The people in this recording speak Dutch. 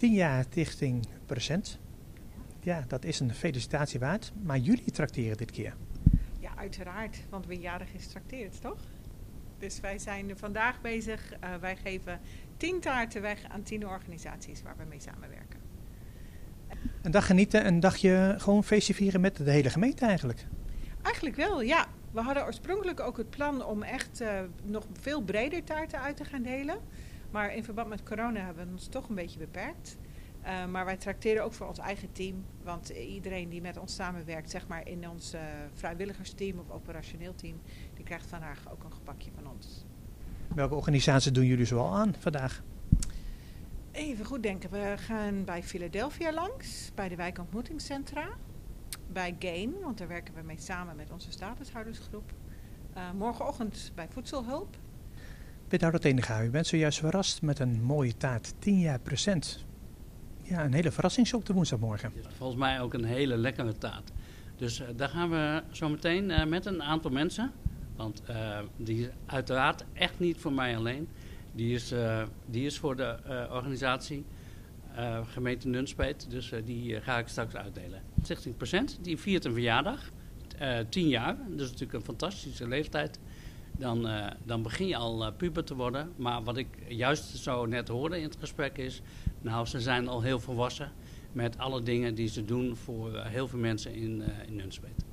10 jaar Stichting Present. Ja, dat is een felicitatie waard. Maar jullie trakteren dit keer. Ja, uiteraard, want we jarig is toch? Dus wij zijn vandaag bezig. Uh, wij geven 10 taarten weg aan 10 organisaties waar we mee samenwerken. Een dag genieten, een dagje gewoon feestje vieren met de hele gemeente eigenlijk. Eigenlijk wel, ja. We hadden oorspronkelijk ook het plan om echt uh, nog veel breder taarten uit te gaan delen. Maar in verband met corona hebben we ons toch een beetje beperkt. Uh, maar wij trakteren ook voor ons eigen team. Want iedereen die met ons samenwerkt, zeg maar in ons uh, vrijwilligersteam of operationeel team, die krijgt vandaag ook een gebakje van ons. Welke organisaties doen jullie zoal aan vandaag? Even goed denken. We gaan bij Philadelphia langs, bij de wijkontmoetingscentra, bij Gain, want daar werken we mee samen met onze statushoudersgroep. Uh, morgenochtend bij Voedselhulp. Wethouder Tenega, u bent zojuist verrast met een mooie taart, 10 jaar present. Ja, een hele verrassing op de woensdagmorgen. Volgens mij ook een hele lekkere taart. Dus uh, daar gaan we zo meteen uh, met een aantal mensen. Want uh, die is uiteraard echt niet voor mij alleen. Die is, die is voor de organisatie gemeente Nunspeet. Dus die ga ik straks uitdelen. Stichting Procent, die viert een verjaardag. tien jaar, dat is natuurlijk een fantastische leeftijd. Dan, dan begin je al puber te worden. Maar wat ik juist zo net hoorde in het gesprek is nou, ze zijn al heel volwassen met alle dingen die ze doen voor heel veel mensen in, in Nunspeet.